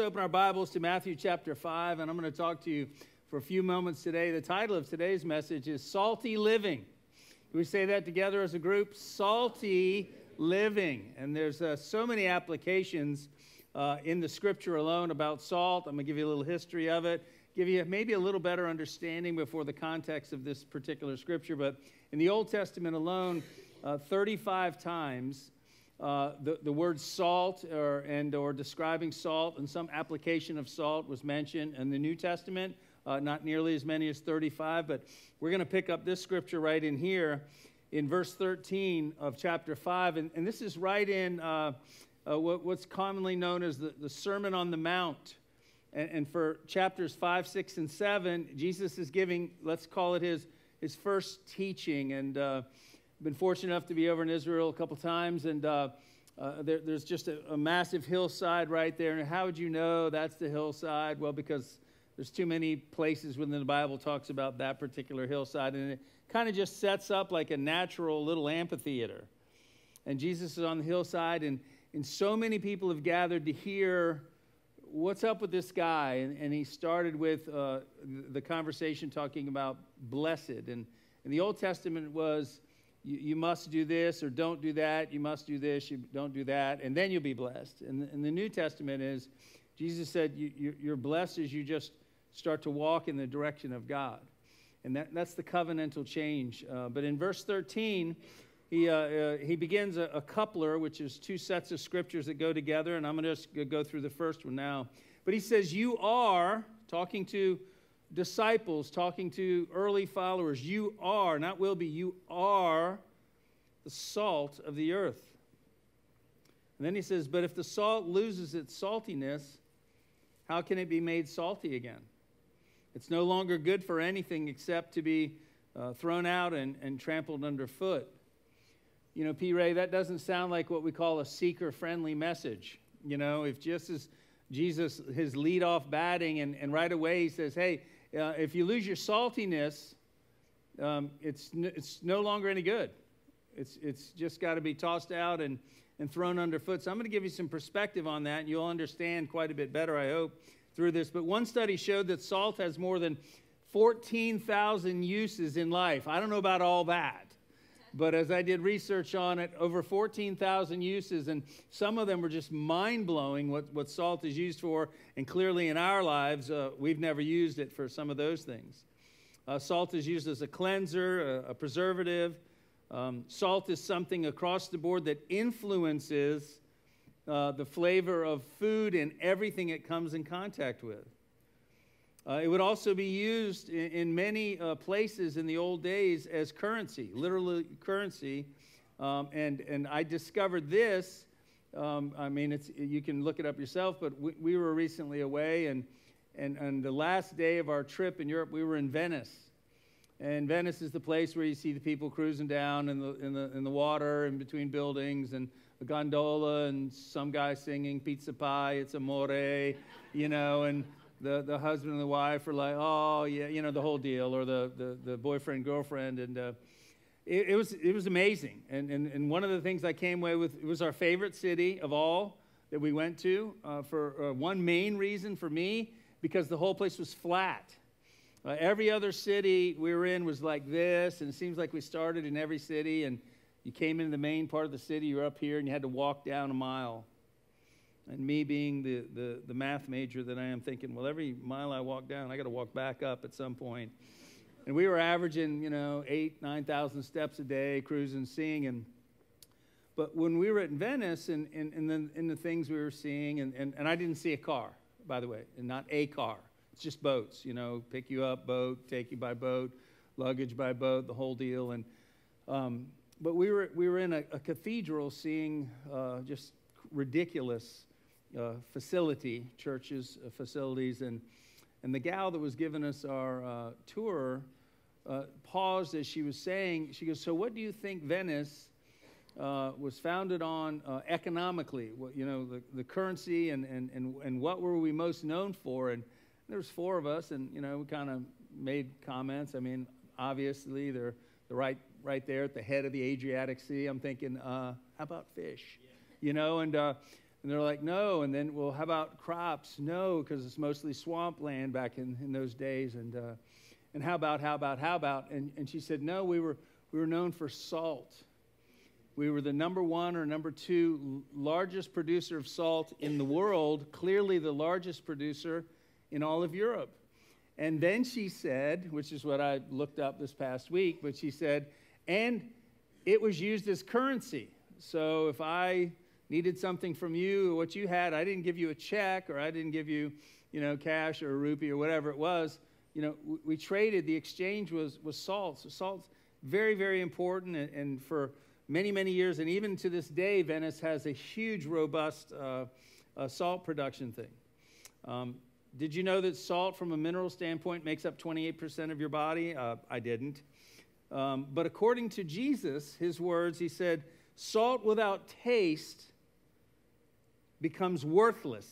Open our Bibles to Matthew chapter 5, and I'm going to talk to you for a few moments today. The title of today's message is Salty Living. Can we say that together as a group? Salty Living. And there's uh, so many applications uh, in the scripture alone about salt. I'm going to give you a little history of it, give you maybe a little better understanding before the context of this particular scripture. But in the Old Testament alone, uh, 35 times, uh, the, the word salt or, and or describing salt and some application of salt was mentioned in the New Testament. Uh, not nearly as many as 35, but we're going to pick up this scripture right in here in verse 13 of chapter 5. And, and this is right in uh, uh, what, what's commonly known as the, the Sermon on the Mount. And, and, for chapters 5, 6, and 7, Jesus is giving, let's call it his, his first teaching. And uh, been fortunate enough to be over in Israel a couple times, and uh, uh, there, there's just a, a, massive hillside right there. And how would you know that's the hillside? Well, because there's too many places within the Bible talks about that particular hillside, and it kind of just sets up like a natural little amphitheater. And Jesus is on the hillside, and, and so many people have gathered to hear what's up with this guy. And, and he started with uh, the conversation talking about blessed. And, and the Old Testament was you, you, must do this or don't do that. You must do this, you don't do that, and then you'll be blessed. And, and the New Testament is Jesus said you, you're blessed as you just start to walk in the direction of God. And that, that's the covenantal change. Uh, but in verse 13, he, uh, uh, he begins a, a, couplet, which is two sets of scriptures that go together. And I'm going to just go through the first one now. But he says, You are, talking to disciples, talking to early followers, you are, not will be, you are the salt of the earth. And then he says, But if the salt loses its saltiness, how can it be made salty again? It's no longer good for anything except to be uh, thrown out and, and trampled underfoot. You know, P. Ray, that doesn't sound like what we call a seeker friendly message. You know, if just as Jesus, his lead off batting, and, and right away he says, Hey, uh, if you lose your saltiness, um, it's, n- it's no longer any good. It's, it's just got to be tossed out and, and thrown underfoot. So I'm going to give you some perspective on that, and you'll understand quite a bit better, I hope, through this. But one study showed that salt has more than 14,000 uses in life. I don't know about all that. But as I did research on it, over 14,000 uses, and some of them were just mind blowing what, what salt is used for. And clearly in our lives, uh, we've never used it for some of those things. Uh, salt is used as a cleanser, a, a preservative. Um, salt is something across the board that influences uh, the flavor of food and everything it comes in contact with. Uh, it would also be used in, in many uh, places in the old days as currency, literally currency. Um, and, and I discovered this. Um, I mean, it's, you can look it up yourself, but we, we were recently away, and, and, and the last day of our trip in Europe, we were in Venice. And Venice is the place where you see the people cruising down in the, in the, in the water in between buildings and a gondola and some guy singing pizza pie, it's amore, you know, and the, the husband and the wife are like, oh, yeah, you know, the whole deal, or the, the, the boyfriend, girlfriend. And uh, it, it, was, it was amazing. And, and, and one of the things I came away with, it was our favorite city of all that we went to uh, for uh, one main reason for me, because the whole place was flat. Uh, every other city we were in was like this, and it seems like we started in every city, and you came into the main part of the city, you were up here, and you had to walk down a mile. And me being the, the, the math major that I am, thinking, well, every mile I walk down, I got to walk back up at some point. And we were averaging, you know, eight, 9,000 steps a day, cruising, seeing. And, but when we were at Venice and, and, and then in the things we were seeing, and, and, and I didn't see a car, by the way, and not a car. It's just boats, you know, pick you up, boat, take you by boat, luggage by boat, the whole deal. And, um, but we were, we were in a, a cathedral seeing uh, just ridiculous uh, facility, churches, uh, facilities, and, and the gal that was giving us our uh, tour uh, paused as she was saying, she goes, So, what do you think Venice uh, was founded on uh, economically? What, you know, the, the currency and, and, and, and what were we most known for? And there was four of us, and, you know, we kind of made comments. I mean, obviously, they're, they're right, right there at the head of the Adriatic Sea. I'm thinking, how about fish? Yeah. You know, and And they're like, no. And then, well, how about crops? No, because it's mostly swampland back in, in those days. And, uh, and how about, how about, how about? And, and she said, no, we were, we were known for salt. We were the number one or number two largest producer of salt in the world, clearly the largest producer in all of Europe. And then she said, which is what I looked up this past week, but she said, and it was used as currency. So if I needed something from you, what you had, I didn't give you a check or I didn't give you, you know, cash or a rupee or whatever it was. You know, we, we traded. The exchange was was salt. So salt's very very important, and, and, for many many years, and even to this day, Venice has a huge, robust uh, uh, salt production thing. Um, did you know that salt, from a mineral standpoint, makes up 28% of your body? Uh, I didn't. Um, but according to Jesus, his words, he said, Salt without taste becomes worthless.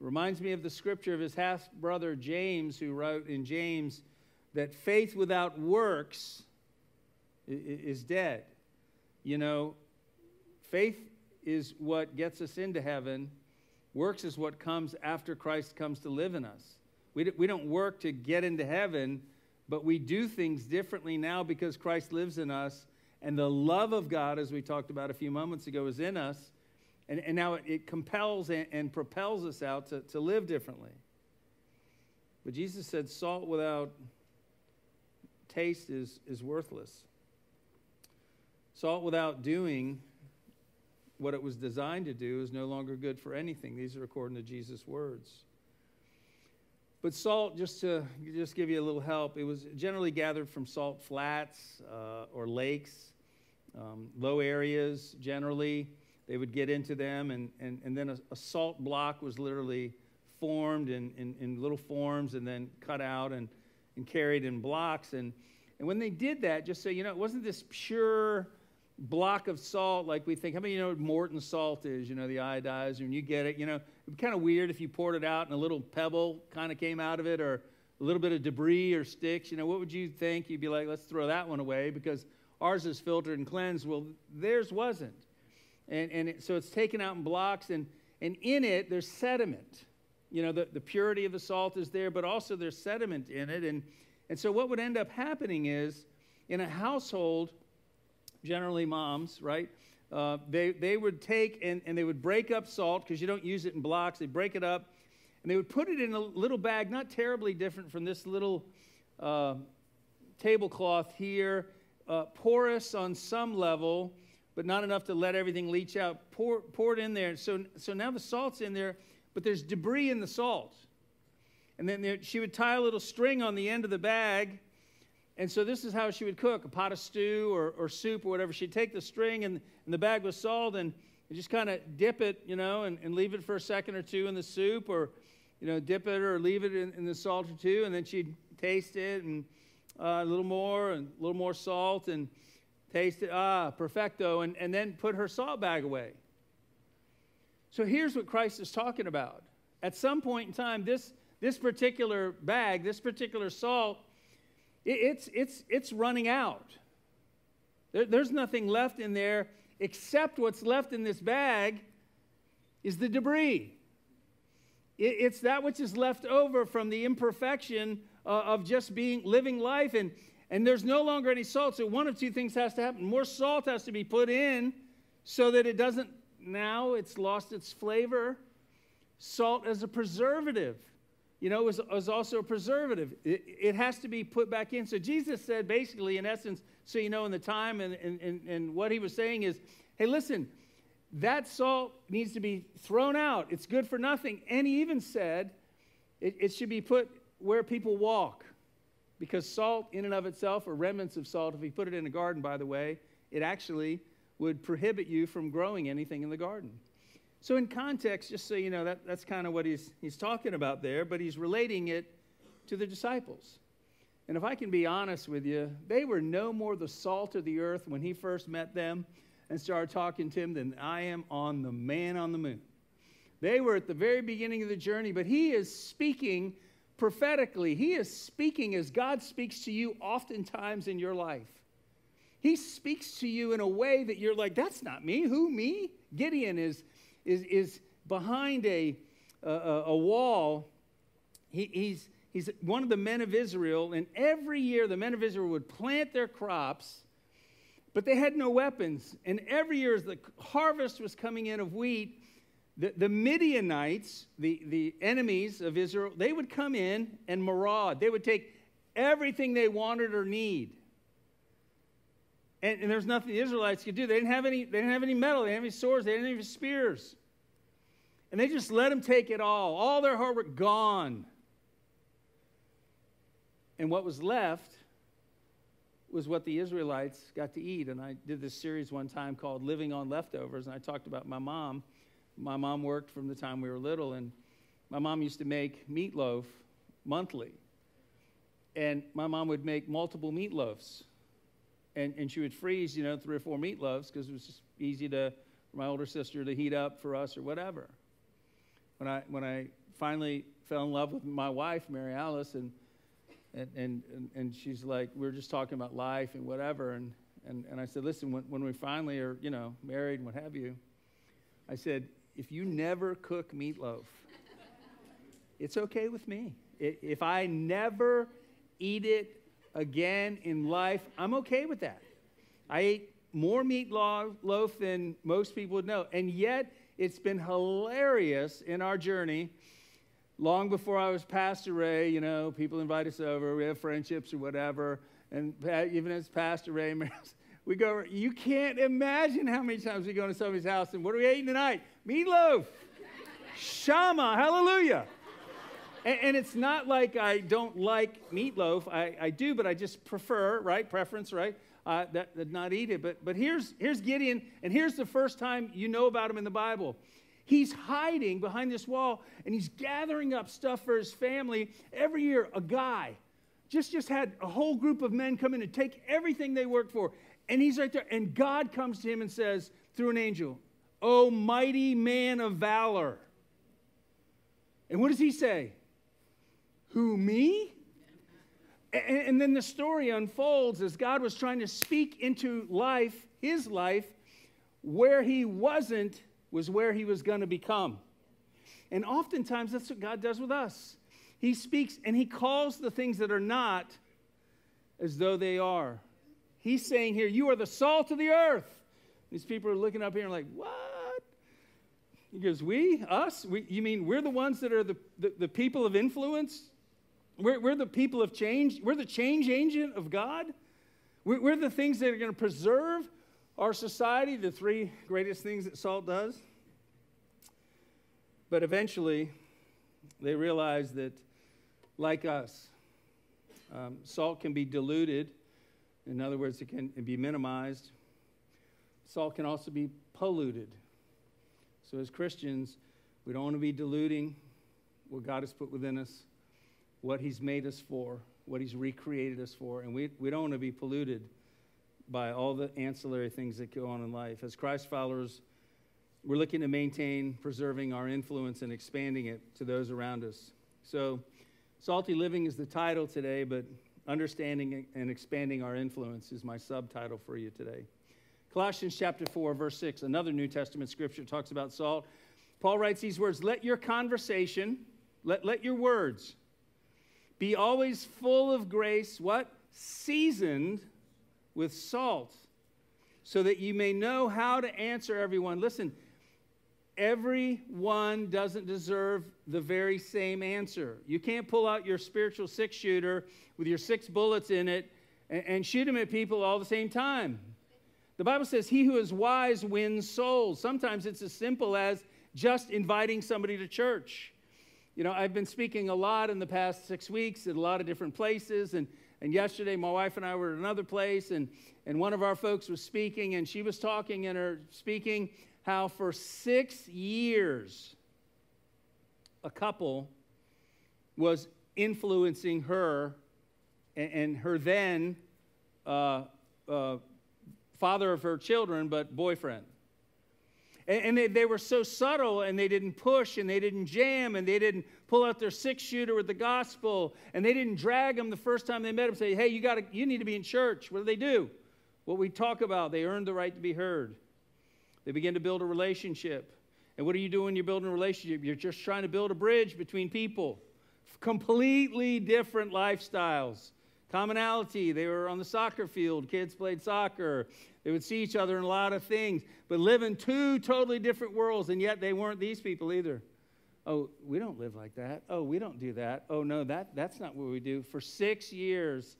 Reminds me of the scripture of his half brother James, who wrote in James that faith without works is dead. You know, faith is what gets us into heaven, works is what comes after Christ comes to live in us. We, we don't work to get into heaven, but we do things differently now because Christ lives in us, and the love of God, as we talked about a few moments ago, is in us and, and now it, it compels and, and, propels us out to, to live differently. But Jesus said, salt without taste is, is worthless. Salt without doing what it was designed to do is no longer good for anything. These are according to Jesus' words. But salt, just to just give you a little help, it was generally gathered from salt flats uh, or lakes, um, low areas generally. They would get into them, and, and, and then a, a salt block was literally formed in, in, in, little forms and then cut out and, and carried in blocks. And, and when they did that, just so you know, it wasn't this pure block of salt like we think. How many you know what Morton salt is? You know, the iodized, and you get it, you know, it'd be kind of weird if you poured it out and a little pebble kind of came out of it or a little bit of debris or sticks. You know, what would you think? You'd be like, let's throw that one away because ours is filtered and cleansed. Well, theirs wasn't. And, and it, so it's taken out in blocks, and, and in it, there's sediment. You know, the, the purity of the salt is there, but also there's sediment in it. And, and so what would end up happening is in a household, generally moms, right? Uh, they, they would take and, and they would break up salt because you don't use it in blocks. They break it up and they would put it in a little bag, not terribly different from this little uh, tablecloth here, uh, porous on some level, but not enough to let everything leach out. Pour, pour it in there. So, so now the salt's in there, but there's debris in the salt. And then there, she would tie a little string on the end of the bag. And so this is how she would cook a pot of stew or, or soup or whatever. She'd take the string and, and the bag with salt and, and just kind of dip it, you know, and, and leave it for a second or two in the soup or, you know, dip it or leave it in, in the salt or two. And then she'd taste it and uh, a little more and a little more salt. And, taste it, ah, perfecto, and, and then put her salt bag away. So here's what Christ is talking about. At some point in time, this, this particular bag, this particular salt, it, it's, it's, it's running out. There, there's nothing left in there except what's left in this bag is the debris. It, it's that which is left over from the imperfection uh, of just being living life. And, and there's no longer any salt. So one of two things has to happen. More salt has to be put in so that it doesn't, now it's lost its flavor. Salt as a preservative, you know, is, is also a preservative. It, it, has to be put back in. So Jesus said, basically, in essence, so you know, in the time and, and, and, and what he was saying is, hey, listen, that salt needs to be thrown out. It's good for nothing. And he even said it, it should be put where people walk. Because salt, in and of itself, or remnants of salt, if you put it in a garden, by the way, it actually would prohibit you from growing anything in the garden. So, in context, just so you know, that, that's kind of what he's, he's talking about there, but he's relating it to the disciples. And if I can be honest with you, they were no more the salt of the earth when he first met them and started talking to him than I am on the man on the moon. They were at the very beginning of the journey, but he is speaking prophetically. He is speaking as God speaks to you oftentimes in your life. He speaks to you in a way that you're like, that's not me. Who, me? Gideon is, is, is behind a, a, a wall. He, he's, he's one of the men of Israel, and every year the men of Israel would plant their crops, but they had no weapons. And every year, as the harvest was coming in of wheat, the, the Midianites, the, the enemies of Israel, they would come in and maraud. They would take everything they wanted or need. And, and there's nothing the Israelites could do. They didn't have any, they didn't have any metal, they didn't have any swords, they didn't have any spears. And they just let them take it all. All their hard work gone. And what was left was what the Israelites got to eat. And I did this series one time called Living on Leftovers, and I talked about my mom my mom worked from the time we were little, and my mom used to make meatloaf monthly. And my mom would make multiple meatloaves. And, and she would freeze, you know, three or four meatloaves because it was just easy to, for my older sister to heat up for us or whatever. When I, when I finally fell in love with my wife, Mary Alice, and, and, and, and she's like, we were just talking about life and whatever. And, and, and I said, listen, when, when we finally are, you know, married and what have you, I said, if you never cook meatloaf, it's okay with me. If I never eat it again in life, I'm okay with that. I ate more meatloaf than most people would know. And yet, it's been hilarious in our journey. Long before I was Pastor Ray, you know, people invite us over, we have friendships or whatever. And even as Pastor Ray, we go, you can't imagine how many times we go to somebody's house and what are we eating tonight? Meatloaf. Shama. Hallelujah. And, and, it's not like I don't like meatloaf. I, I do, but I just prefer, right? Preference, right? Uh, that, that not eat it. But, but here's, here's Gideon, and here's the first time you know about him in the Bible. He's hiding behind this wall, and he's gathering up stuff for his family. Every year, a guy just, just had a whole group of men come in and take everything they worked for. And he's right there, and God comes to him and says, through an angel, O mighty man of valor. And what does he say? Who, me? And, and, then the story unfolds as God was trying to speak into life, his life, where he wasn't was where he was going to become. And oftentimes that's what God does with us. He speaks and he calls the things that are not as though they are. He's saying here, You are the salt of the earth. These people are looking up here and like, What? He goes, We? Us? We, you mean we're the ones that are the, the, the people of influence? We're, we're, the people of change? We're the change agent of God? We're, we're the things that are going to preserve our society, the three greatest things that salt does? But eventually, they realize that, like us, um, salt can be diluted. In other words, it can be minimized. Salt can also be polluted. So, as Christians, we don't want to be diluting what God has put within us, what He's made us for, what He's recreated us for, and we, we don't want to be polluted by all the ancillary things that go on in life. As Christ followers, we're looking to maintain preserving our influence and expanding it to those around us. So, Salty Living is the title today, but understanding and expanding our influence is my subtitle for you today. Colossians chapter 4, verse 6, another New Testament scripture talks about salt. Paul writes these words Let your conversation, let, let your words be always full of grace, what? Seasoned with salt, so that you may know how to answer everyone. Listen, everyone doesn't deserve the very same answer. You can't pull out your spiritual six shooter with your six bullets in it and, and shoot them at people all the same time. The Bible says, He who is wise wins souls. Sometimes it's as simple as just inviting somebody to church. You know, I've been speaking a lot in the past six weeks at a lot of different places. And, and yesterday, my wife and I were at another place, and, and one of our folks was speaking, and she was talking in her speaking how for six years, a couple was influencing her and, and her then uh, uh, father of her children, but boyfriend. And, and they, they were so subtle and they didn't push and they didn't jam and they didn't pull out their six shooter with the gospel and they didn't drag them the first time they met him say, hey, you, gotta, you need to be in church. What do they do? What we talk about, they earned the right to be heard. They begin to build a relationship. And what are you doing when you're building a relationship? You're just trying to build a bridge between people. Completely different lifestyles. Commonality, they were on the soccer field, kids played soccer. They would see each other in a lot of things, but live in two totally different worlds, and yet they weren't these people either. Oh, we don't live like that. Oh, we don't do that. Oh, no, that, that's not what we do. For six years,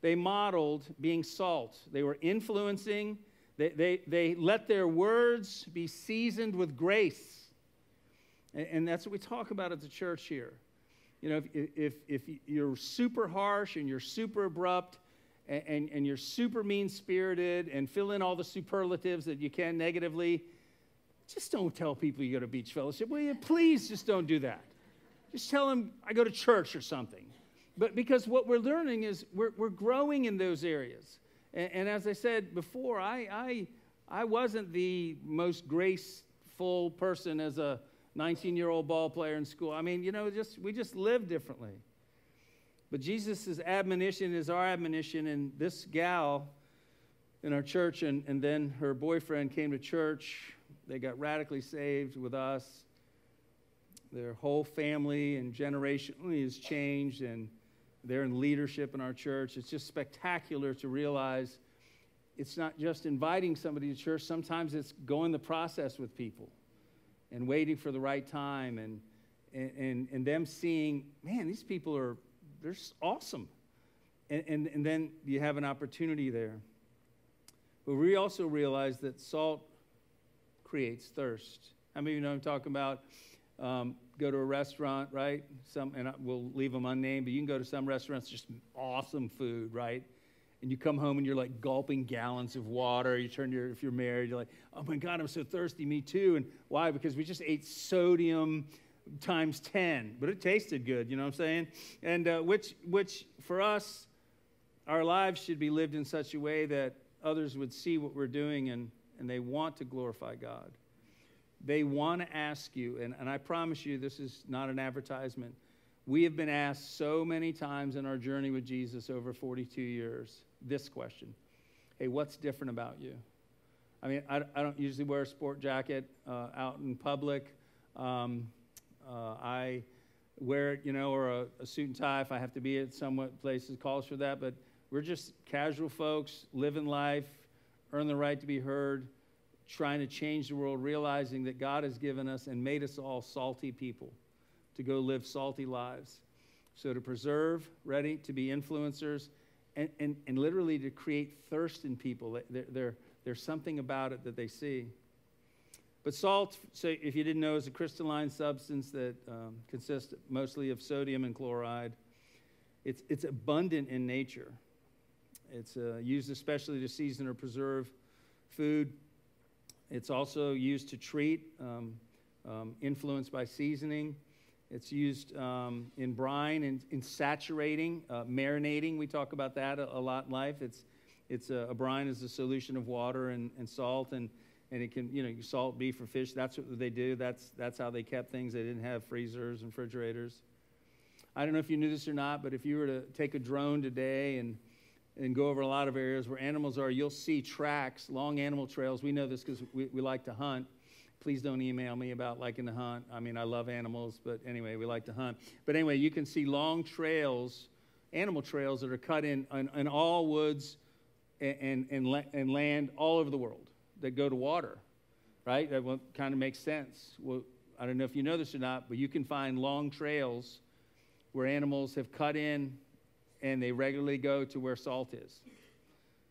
they modeled being salt. They were influencing, they, they, they let their words be seasoned with grace. And, and that's what we talk about at the church here. You know, if, if, if you're super harsh and you're super abrupt and, and, and you're super mean spirited and fill in all the superlatives that you can negatively, just don't tell people you go to Beach Fellowship, will you? Please just don't do that. Just tell them I go to church or something. But because what we're learning is we're, we're growing in those areas. And, and as I said before, I, I, I wasn't the most graceful person as a 19 year old ball player in school. I mean, you know, just, we just live differently. But Jesus' admonition is our admonition, and this gal in our church and, and then her boyfriend came to church. They got radically saved with us. Their whole family and generationally has changed, and they're in leadership in our church. It's just spectacular to realize it's not just inviting somebody to church, sometimes it's going the process with people and waiting for the right time and, and, and, them seeing, man, these people are, they're awesome. And, and, and then you have an opportunity there. But we also realize that salt creates thirst. How many of you know I'm talking about? Um, go to a restaurant, right? Some, and we'll leave them unnamed, but you can go to some restaurants, just awesome food, right? and you come home and you're like gulping gallons of water. You turn your, if you're married, you're like, oh my God, I'm so thirsty. Me too. And why? Because we just ate sodium times 10, but it tasted good, you know what I'm saying? And uh, which, which for us, our lives should be lived in such a way that others would see what we're doing and, and they want to glorify God. They want to ask you, and, and I promise you, this is not an advertisement. We have been asked so many times in our journey with Jesus over 42 years this question Hey, what's different about you? I mean, I, I don't usually wear a sport jacket uh, out in public. Um, uh, I wear it, you know, or a, a, suit and tie if I have to be at somewhat places calls for that. But we're just casual folks, living life, earn the right to be heard, trying to change the world, realizing that God has given us and made us all salty people to go live salty lives. So to preserve, ready to be influencers, and, and, and literally to create thirst in people. There, there, there's something about it that they see. But salt, so if you didn't know, is a crystalline substance that um, consists mostly of sodium and chloride. It's, it's abundant in nature. It's uh, used especially to season or preserve food. It's also used to treat, um, um, influenced by seasoning. It's used um, in brine and in saturating, uh, marinating. We talk about that a, a, lot in life. It's, it's a, a, brine is a solution of water and, and salt, and, and it can, you know, salt beef or fish. That's what they do. That's, that's how they kept things. They didn't have freezers and refrigerators. I don't know if you knew this or not, but if you were to take a drone today and, and go over a lot of areas where animals are, you'll see tracks, long animal trails. We know this because we, we like to hunt Please don't email me about liking to hunt. I mean, I love animals, but anyway, we like to hunt. But anyway, you can see long trails, animal trails that are cut in, in, in all woods and, and, and land all over the world that go to water, right? That kind of makes sense. Well, I don't know if you know this or not, but you can find long trails where animals have cut in and they regularly go to where salt is.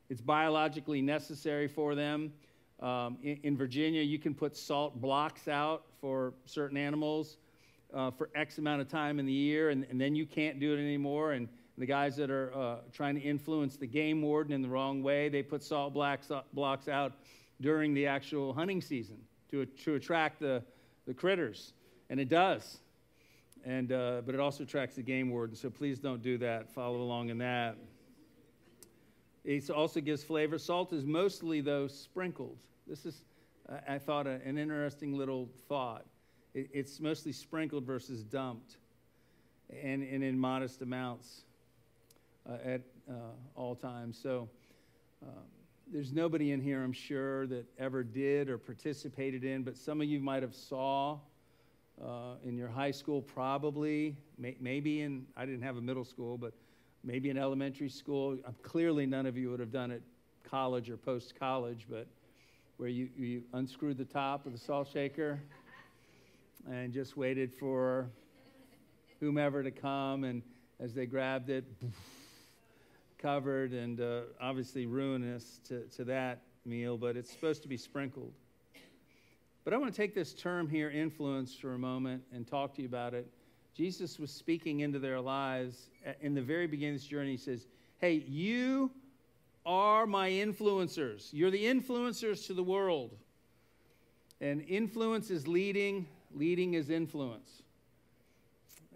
It's biologically necessary for them. Um, in, in, Virginia, you can put salt blocks out for certain animals uh, for X amount of time in the year, and, and, then you can't do it anymore. And the guys that are uh, trying to influence the game warden in the wrong way, they put salt blocks, uh, blocks out during the actual hunting season to, to attract the, the critters. And it does. And, uh, but it also tracks the game warden, so please don't do that. Follow along in that. It also gives flavor. Salt is mostly, though, sprinkled. This is, I thought, an interesting little thought. It, it's mostly sprinkled versus dumped, and, and in modest amounts uh, at uh, all times. So, um, there's nobody in here, I'm sure, that ever did or participated in, but some of you might have saw uh, in your high school, probably, may, maybe in, I didn't have a middle school, but maybe in elementary school. Clearly, none of you would have done it college or post college, but where you, you unscrewed the top of the salt shaker and just waited for whomever to come, and as they grabbed it, covered, and uh, obviously ruinous to, to that meal, but it's supposed to be sprinkled. But I want to take this term here, influence, for a moment and talk to you about it. Jesus was speaking into their lives in the very beginning of this journey. He says, Hey, you are my influencers. You're the influencers to the world. And influence is leading, leading is influence.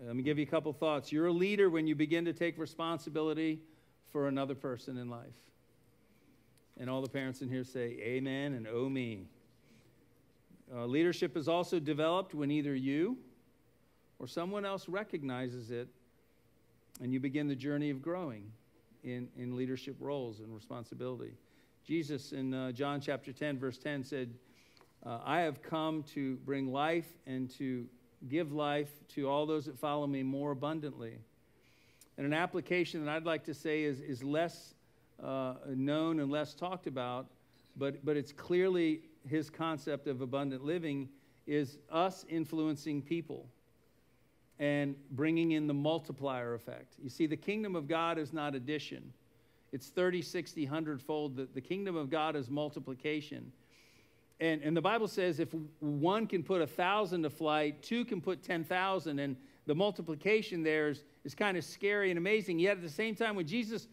Let me give you a couple thoughts. You're a leader when you begin to take responsibility for another person in life. And all the parents in here say, Amen and oh me. Uh, leadership is also developed when either you or someone else recognizes it and you begin the journey of growing in, in leadership roles and responsibility. Jesus in uh, John chapter 10, verse 10 said, uh, I have come to bring life and to give life to all those that follow me more abundantly. And an application that I'd like to say is, is less uh, known and less talked about, but, but it's clearly his concept of abundant living is us influencing people and bringing in the multiplier effect. You see, the kingdom of God is not addition, it's 30, 60, 100 fold. The, the kingdom of God is multiplication. And, and the Bible says if one can put a thousand to flight, two can put 10,000. And the multiplication there is, is kind of scary and amazing. Yet at the same time, when Jesus,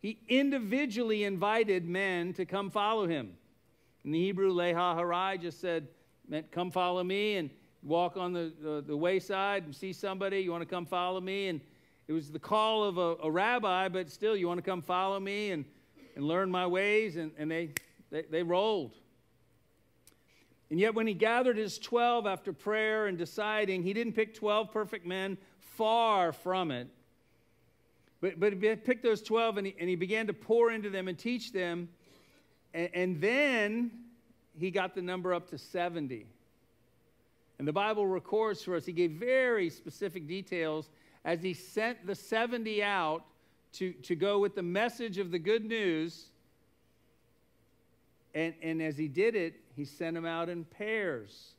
he individually invited men to come follow him. In the Hebrew, leha harai just said, meant come follow me and walk on the, the, the, wayside and see somebody, you want to come follow me. And it was the call of a, a, rabbi, but still, you want to come follow me and, and learn my ways. And, and they, they, they rolled. And yet, when he gathered his 12 after prayer and deciding, he didn't pick 12 perfect men, far from it. But, but he picked those 12 and he, and he began to pour into them and teach them. And, and then he got the number up to 70. And the Bible records for us, he gave very specific details as he sent the 70 out to, to go with the message of the good news. And, and as he did it, he sent them out in pairs.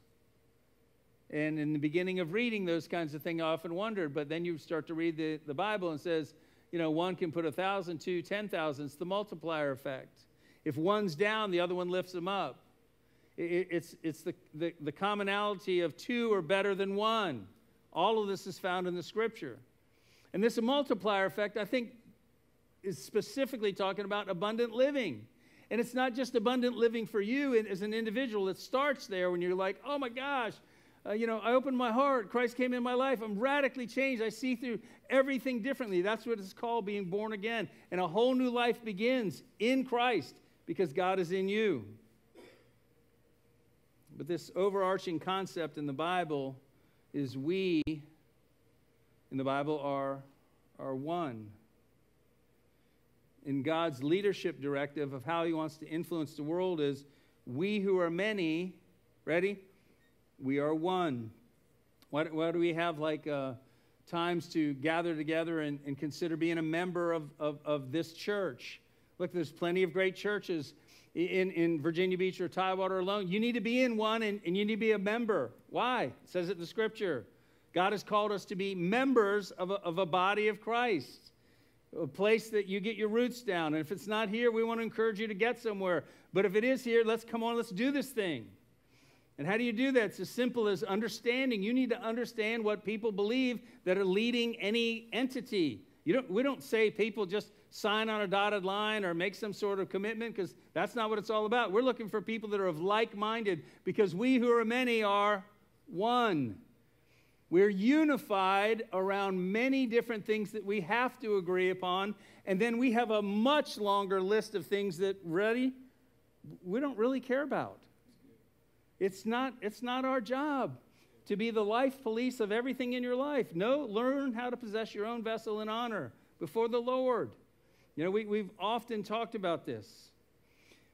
And in the beginning of reading those kinds of things, I often wondered, but then you start to read the, the Bible and says, you know, one can put a thousand, two, ten thousand. It's the multiplier effect. If one's down, the other one lifts them up. It's it's the, the, the commonality of two are better than one. All of this is found in the scripture. And this multiplier effect, I think, is specifically talking about abundant living. And it's not just abundant living for you as an individual. It starts there when you're like, oh my gosh, uh, you know, I opened my heart. Christ came in my life. I'm radically changed. I see through everything differently. That's what it's called being born again. And a whole new life begins in Christ because God is in you. But this overarching concept in the Bible is we in the Bible are, are one. In God's leadership directive of how he wants to influence the world is we who are many, ready? We are one. Why, why do we have like uh, times to gather together and, and consider being a member of, of, of this church? Look, there's plenty of great churches in, in Virginia Beach or Tidewater alone. You need to be in one and, and you need to be a member. Why? It says it in the scripture. God has called us to be members of a, of a body of Christ, a place that you get your roots down. And if it's not here, we want to encourage you to get somewhere. But if it is here, let's come on, let's do this thing. And how do you do that? It's as simple as understanding. You need to understand what people believe that are leading any entity. You don't, we don't say people just sign on a dotted line or make some sort of commitment because that's not what it's all about. We're looking for people that are of like minded because we who are many are one. We're unified around many different things that we have to agree upon. And then we have a much longer list of things that, ready, we don't really care about. It's not, it's not our job to be the life police of everything in your life. No, learn how to possess your own vessel in honor before the Lord. You know, we, we've often talked about this.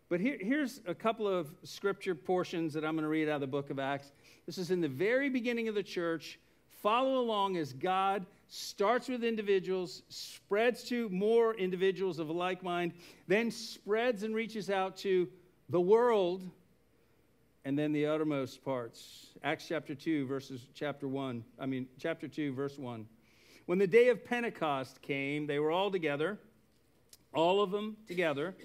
But here, here's a couple of scripture portions that I'm going to read out of the book of Acts. This is in the very beginning of the church. Follow along as God starts with individuals, spreads to more individuals of a like mind, then spreads and reaches out to the world, and then the uttermost parts. Acts chapter 2, verses chapter 1. I mean, chapter 2, verse 1. When the day of Pentecost came, they were all together, all of them together,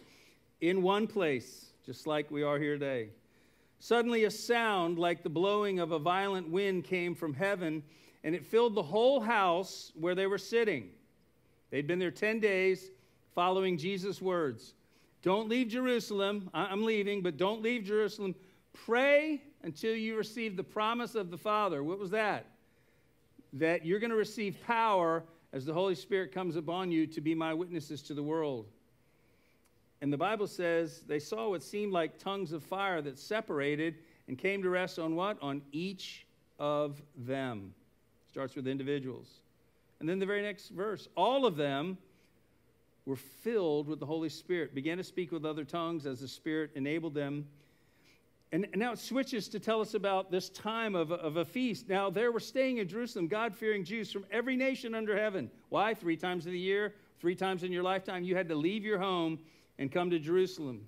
in one place, just like we are here today. Suddenly, a sound like the blowing of a violent wind came from heaven, and it filled the whole house where they were sitting. They'd been there 10 days following Jesus' words Don't leave Jerusalem. I'm leaving, but don't leave Jerusalem. Pray until you receive the promise of the Father. What was that? That you're going to receive power as the Holy Spirit comes upon you to be my witnesses to the world. And the Bible says they saw what seemed like tongues of fire that separated and came to rest on what? On each of them. Starts with individuals. And then the very next verse all of them were filled with the Holy Spirit, began to speak with other tongues as the Spirit enabled them. And, now it switches to tell us about this time of, of a feast. Now, there were staying in Jerusalem God fearing Jews from every nation under heaven. Why? Three times of the year, three times in your lifetime, you had to leave your home and come to Jerusalem.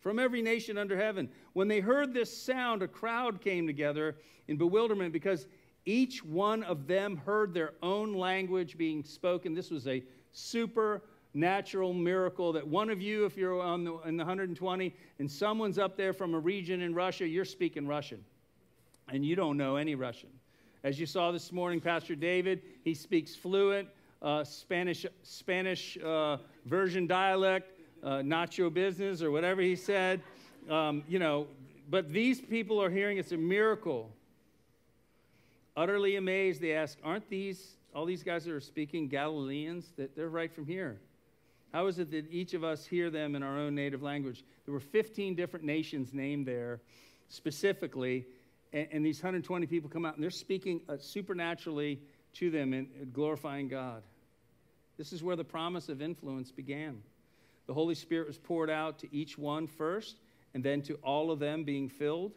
From every nation under heaven. When they heard this sound, a crowd came together in bewilderment because each one of them heard their own language being spoken. This was a super natural miracle that one of you, if you're on the, in the 120 and someone's up there from a region in Russia, you're speaking Russian and you don't know any Russian. As you saw this morning, Pastor David, he speaks fluent uh, Spanish, Spanish uh, version dialect, uh, business or whatever he said. Um, you know, but these people are hearing it's a miracle. Utterly amazed, they ask, Aren't these, all these guys that are speaking Galileans? That they're right from here. How is it that each of us hear them in our own native language? There were 15 different nations named there specifically, and, and these 120 people come out and they're speaking uh, supernaturally to them and glorifying God. This is where the promise of influence began. The Holy Spirit was poured out to each one first, and then to all of them being filled.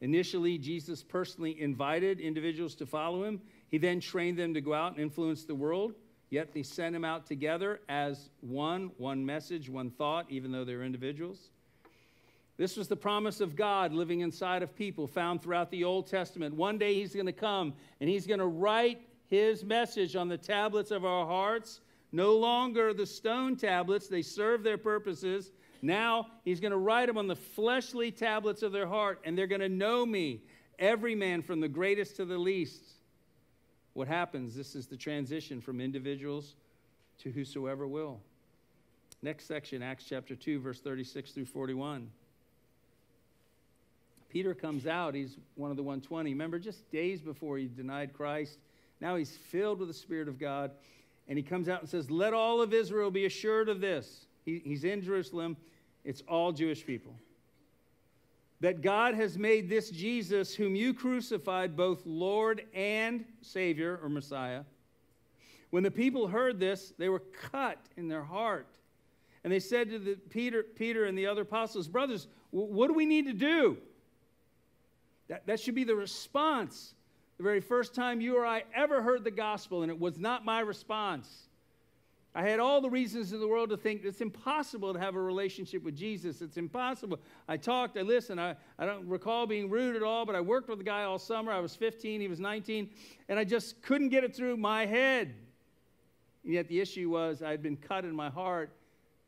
Initially, Jesus personally invited individuals to follow him. He then trained them to go out and influence the world. Yet they sent them out together as one, one message, one thought, even though they're individuals. This was the promise of God living inside of people found throughout the Old Testament. One day he's going to come and he's going to write his message on the tablets of our hearts. No longer the stone tablets, they serve their purposes. Now he's going to write them on the fleshly tablets of their heart, and they're going to know me, every man from the greatest to the least what happens? This is the transition from individuals to whosoever will. Next section, Acts chapter 2, verse 36 through 41. Peter comes out. He's one of the 120. Remember, just days before he denied Christ. Now he's filled with the Spirit of God. And he comes out and says, Let all of Israel be assured of this. He, he's in Jerusalem. It's all Jewish people that God has made this Jesus, whom you crucified, both Lord and Savior or Messiah. When the people heard this, they were cut in their heart. And they said to the Peter, Peter and the other apostles, Brothers, what do we need to do? That, that should be the response. The very first time you or I ever heard the gospel, and it was not my response. I had all the reasons in the world to think it's impossible to have a relationship with Jesus. It's impossible. I talked, I listened. I, I don't recall being rude at all, but I worked with the guy all summer. I was 15, he was 19, and I just couldn't get it through my head. And yet the issue was I had been cut in my heart,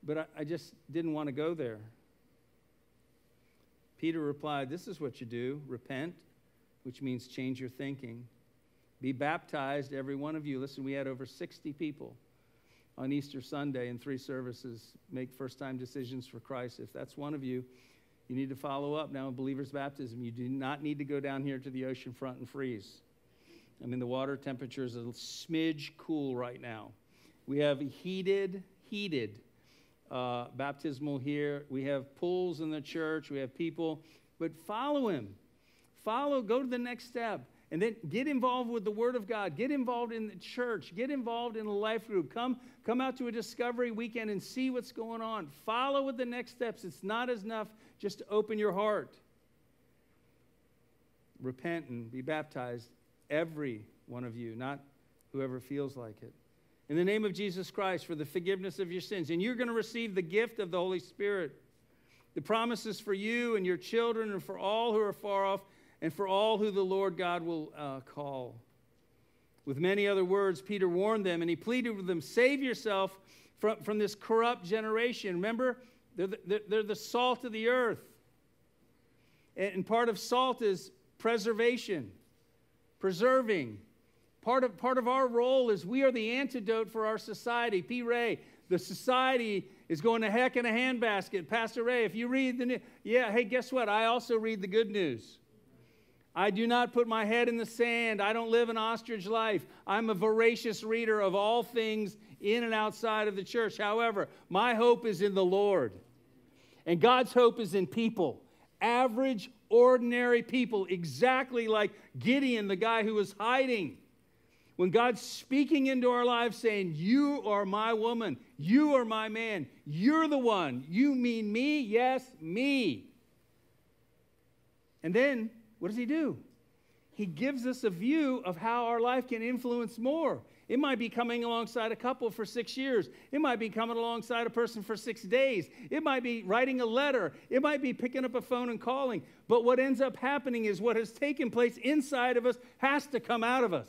but I, I just didn't want to go there. Peter replied, This is what you do repent, which means change your thinking. Be baptized, every one of you. Listen, we had over 60 people on Easter Sunday in three services make first time decisions for Christ. If that's one of you, you need to follow up now in believer's baptism. You do not need to go down here to the ocean front and freeze. I mean, the water temperature is a smidge cool right now. We have heated, heated uh, baptismal here. We have pools in the church. We have people, but follow him. Follow, go to the next step. And then get involved with the Word of God. Get involved in the church. Get involved in a life group. Come, come out to a discovery weekend and see what's going on. Follow with the next steps. It's not enough just to open your heart. Repent and be baptized, every one of you, not whoever feels like it. In the name of Jesus Christ for the forgiveness of your sins. And you're going to receive the gift of the Holy Spirit. The promises for you and your children and for all who are far off and for all who the Lord God will uh, call. With many other words, Peter warned them and he pleaded with them save yourself from, from this corrupt generation. Remember, they're the, they're the salt of the earth. And part of salt is preservation, preserving. Part of, part of our role is we are the antidote for our society. P. Ray, the society is going to heck in a handbasket. Pastor Ray, if you read the news, yeah, hey, guess what? I also read the good news. I do not put my head in the sand. I don't live an ostrich life. I'm a voracious reader of all things in and outside of the church. However, my hope is in the Lord. And God's hope is in people. Average, ordinary people, exactly like Gideon, the guy who was hiding. When God's speaking into our lives, saying, You are my woman, you are my man, you're the one. You mean me? Yes, me. And then what does he do? He gives us a view of how our life can influence more. It might be coming alongside a couple for six years. It might be coming alongside a person for six days. It might be writing a letter. It might be picking up a phone and calling. But what ends up happening is what has taken place inside of us has to come out of us.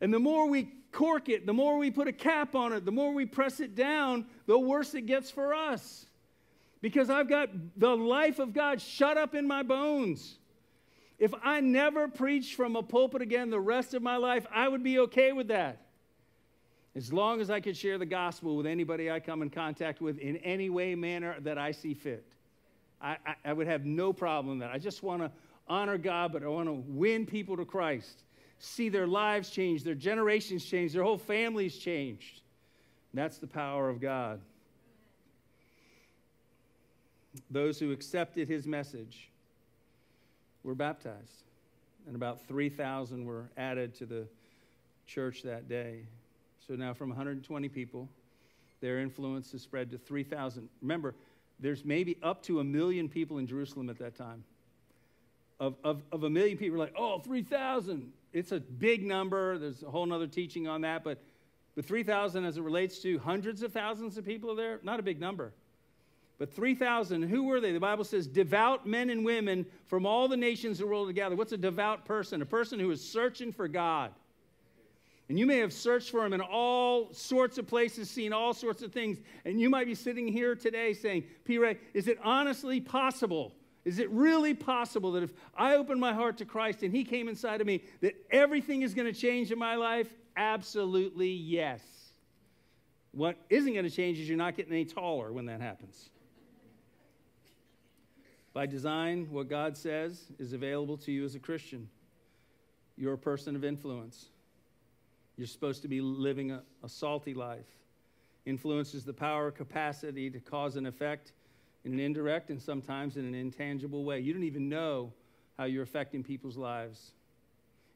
And the more we cork it, the more we put a cap on it, the more we press it down, the worse it gets for us because I've got the life of God shut up in my bones. If I never preached from a pulpit again the rest of my life, I would be okay with that. As long as I could share the gospel with anybody I come in contact with in any way, manner that I see fit. I, I, I would have no problem with that. I just want to honor God, but I want to win people to Christ, see their lives change, their generations change, their whole families changed. That's the power of God those who accepted his message were baptized. And about 3,000 were added to the church that day. So now, from 120 people, their influence has spread to 3,000. Remember, there's maybe up to a million people in Jerusalem at that time. Of, of, of a million people, like, oh, 3,000. It's a big number. There's a whole other teaching on that. But, but 3,000 as it relates to hundreds of thousands of people there, not a big number. But 3,000, who were they? The Bible says devout men and women from all the nations of the world together. What's a devout person? A person who is searching for God. And you may have searched for him in all sorts of places, seen all sorts of things. And you might be sitting here today saying, P. Ray, is it honestly possible? Is it really possible that if I open my heart to Christ and he came inside of me, that everything is going to change in my life? Absolutely yes. What isn't going to change is you're not getting any taller when that happens. By design, what God says is available to you as a Christian. You're a person of influence. You're supposed to be living a, a salty life. Influence is the power, capacity to cause an effect in an indirect and sometimes in an intangible way. You don't even know how you're affecting people's lives.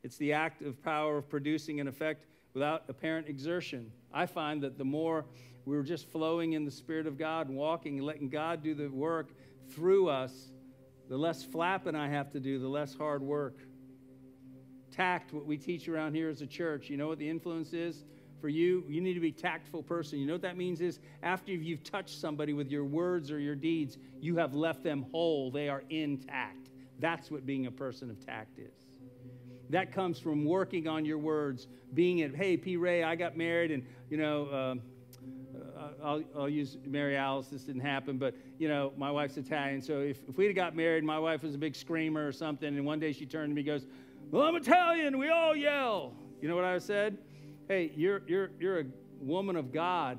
It's the act of power of producing an effect without apparent exertion. I find that the more we're just flowing in the Spirit of God and walking and letting God do the work, through us, the less flapping I have to do, the less hard work. Tact, what we teach around here as a church, you know what the influence is? For you, you need to be tactful person. You know what that means is after you've touched somebody with your words or your deeds, you have left them whole. They are intact. That's what being a person of tact is. That comes from working on your words, being it, hey, P. Ray, I got married, and, you know, uh, I'll, I'll use Mary Alice. This didn't happen, but you know, my wife's Italian. So if, if we'd have got married, my wife was a big screamer or something, and one day she turned to me and goes, Well, I'm Italian. We all yell. You know what I said? Hey, you're, you're, you're a woman of God,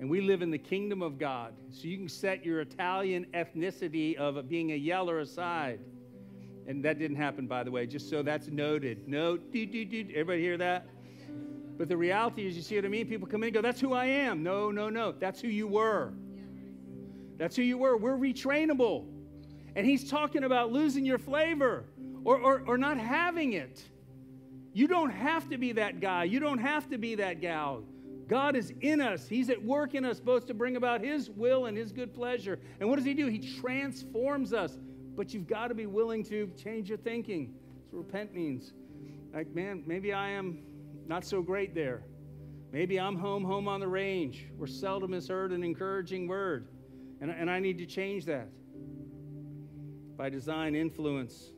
and we live in the kingdom of God. So you can set your Italian ethnicity of being a yeller aside. And that didn't happen, by the way, just so that's noted. Note, everybody hear that? But the reality is, you see what I mean? People come in and go, That's who I am. No, no, no. That's who you were. That's who you were. We're retrainable. And he's talking about losing your flavor. or, or, or not having it. You don't have to be that guy. You don't have to be that gal. God is in us. He's at work in us both to bring about His will and His good pleasure. And what does He do? He transforms us. But you've got to be willing to change your thinking. That's what repent means. Like, man, maybe I am not so great there. Maybe I'm home, home on the range, where seldom is heard an encouraging word. And, and I need to change that. By design, influence.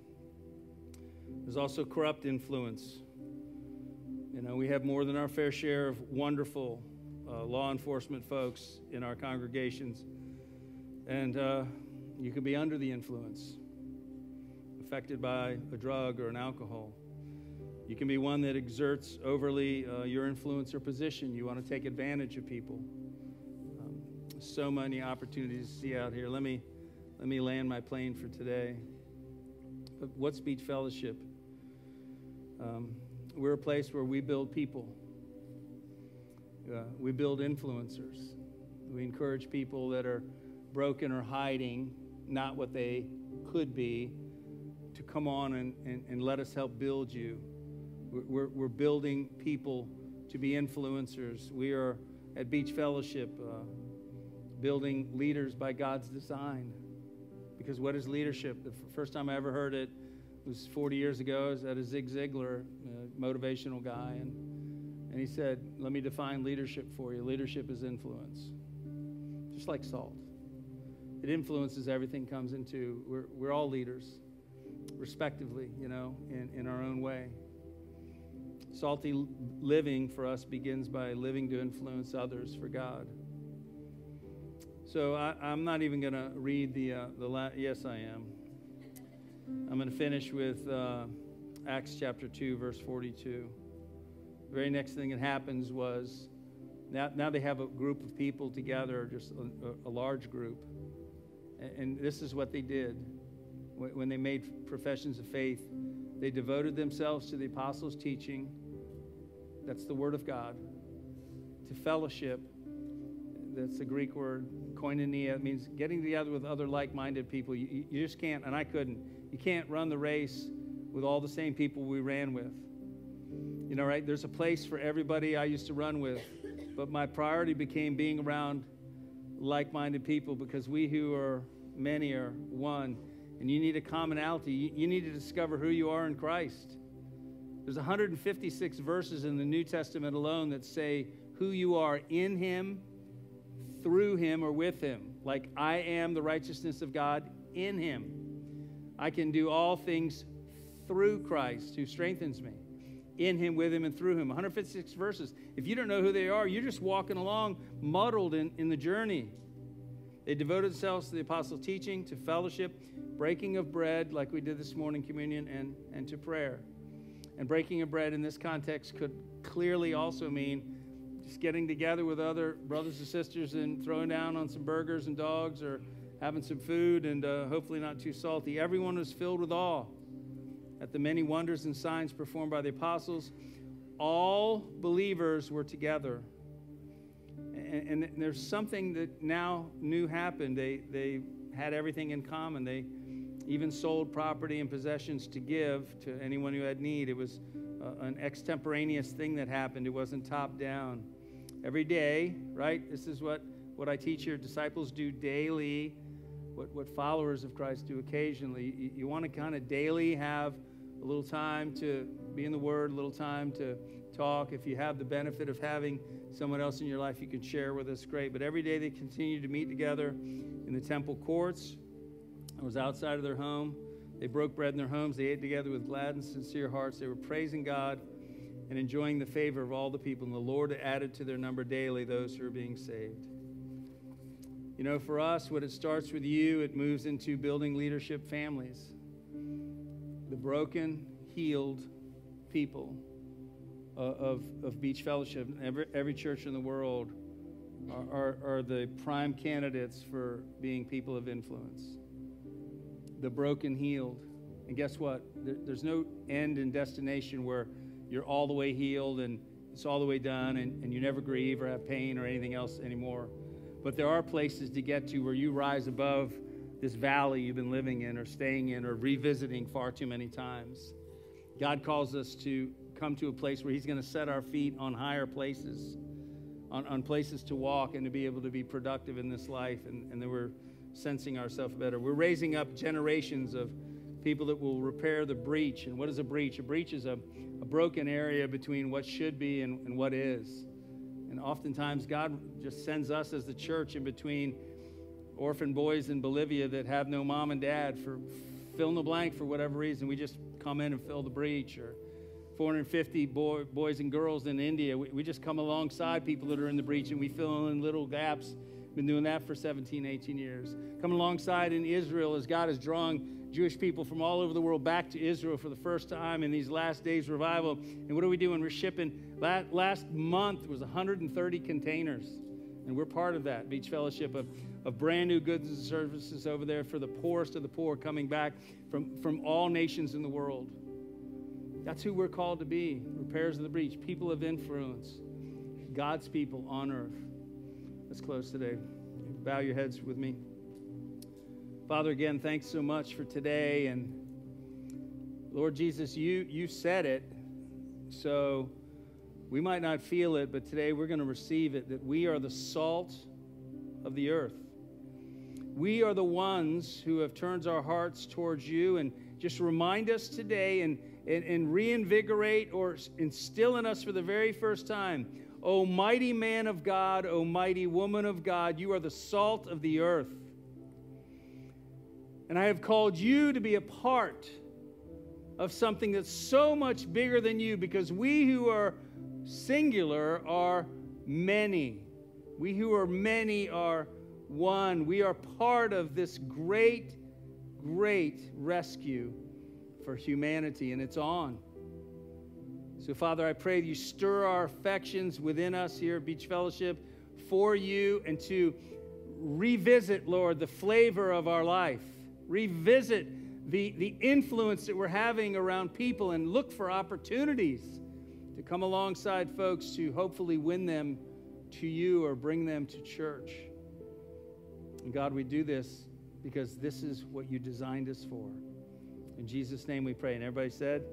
There's also corrupt influence. You know, we have more than our fair share of wonderful uh, law enforcement folks in our congregations. And uh, you can be under the influence, affected by a drug or an alcohol. You can be one that exerts overly uh, your influence or position. You want to take advantage of people. Um, so many opportunities to see out here. Let me, let me land my plane for today. But what's Beach Fellowship? Um, we're a place where we build people. Uh, we build influencers. We encourage people that are broken or hiding, not what they could be, to come on and, and, and let us help build you. We're, we're building people to be influencers. We are at Beach Fellowship uh, building leaders by God's design. Because what is leadership? The first time I ever heard it was 40 years ago. I was at a Zig Ziglar, uh, motivational guy, and, and he said, Let me define leadership for you. Leadership is influence, just like salt. It influences everything comes into. We're, we're all leaders, respectively, you know, in, in our own way. Salty living for us begins by living to influence others for God. So I, am not even going to read the, uh, the yes, I am. I'm going to finish with uh, Acts chapter 2, verse 42. The very next thing that happens was now, now they have a group of people together, just a, a large group. And, and this is what they did. When, when they made professions of faith, they devoted themselves to the apostles' teaching. That's the word of God. To fellowship. That's the Greek word, koinonia. It means getting together with other like minded people. You, you just can't, and I couldn't you can't run the race with all the same people we ran with. You know, right? There's a place for everybody I used to run with, but my priority became being around like minded people because we who are many are one. And you need a commonality. You need to discover who you are in Christ. There's 156 verses in the New Testament alone that say who you are in Him, through Him, or with Him. Like, I am the righteousness of God in Him. I can do all things through Christ who strengthens me. In him, with him, and through him. 156 verses. If you don't know who they are, you're just walking along muddled in, in the journey. They devoted themselves to the apostles' teaching, to fellowship, breaking of bread, like we did this morning, communion, and, and to prayer. And breaking of bread in this context could clearly also mean just getting together with other brothers and sisters and throwing down on some burgers and dogs or having some food and uh, hopefully not too salty. Everyone was filled with awe at the many wonders and signs performed by the apostles. All believers were together. And, and there's something that now new happened. They, they had everything in common. They even sold property and possessions to give to anyone who had need. It was uh, an extemporaneous thing that happened, it wasn't top down. Every day, right? This is what, what I teach here disciples do daily what, what followers of Christ do occasionally. You, you want to kind of daily have a little time to be in the Word, a little time to talk. If you have the benefit of having someone else in your life you can share with us, great. But every day they continue to meet together in the temple courts. I was outside of their home. They broke bread in their homes. They ate together with glad and sincere hearts. They were praising God and enjoying the favor of all the people. And the Lord added to their number daily those who are being saved. You know, for us, when it starts with you, it moves into building leadership families. The broken, healed people uh, of, of Beach Fellowship, every, every church in the world, are, are, are the prime candidates for being people of influence. The broken, healed. And guess what? There, there's no end and destination where you're all the way healed and it's all the way done and, and you never grieve or have pain or anything else anymore. But there are places to get to where you rise above this valley you've been living in or staying in or revisiting far too many times. God calls us to come to a place where He's going to set our feet on higher places, on, on places to walk and to be able to be productive in this life, and, and that we're sensing ourselves better. We're raising up generations of people that will repair the breach. And what is a breach? A breach is a, a broken area between what should be and, and what is. And oftentimes, God just sends us as the church in between orphan boys in Bolivia that have no mom and dad for fill in the blank for whatever reason. We just come in and fill the breach. Or 450 boy, boys and girls in India. We, we just come alongside people that are in the breach and we fill in little gaps. Been doing that for 17, 18 years. Coming alongside in Israel as God is drawing Jewish people from all over the world back to Israel for the first time in these last days revival. And what are we doing? We're shipping. Last, month was 130 containers. And we're part of that Beach Fellowship of, of brand new goods and services over there for the poorest of the poor coming back from, from all nations in the world. That's who we're called to be repairs of the breach, people of influence, God's people on earth. Let's close today. Bow your heads with me. Father, again, thanks so much for today. And Lord Jesus, you, you said it. So we might not feel it, but today we're going to receive it that we are the salt of the earth. We are the ones who have turned our hearts towards you. And just remind us today and, and, and reinvigorate or instill in us for the very first time O mighty man of God, O mighty woman of God, you are the salt of the earth. And I have called you to be a part of something that's so much bigger than you because we who are singular are many. We who are many are one. We are part of this great, great rescue for humanity, and it's on. So, Father, I pray that you stir our affections within us here at Beach Fellowship for you and to revisit, Lord, the flavor of our life, revisit the, the influence that we're having around people, and look for opportunities to come alongside folks to hopefully win them to you or bring them to church. And God, we do this because this is what you designed us for. In Jesus' name we pray. And everybody said,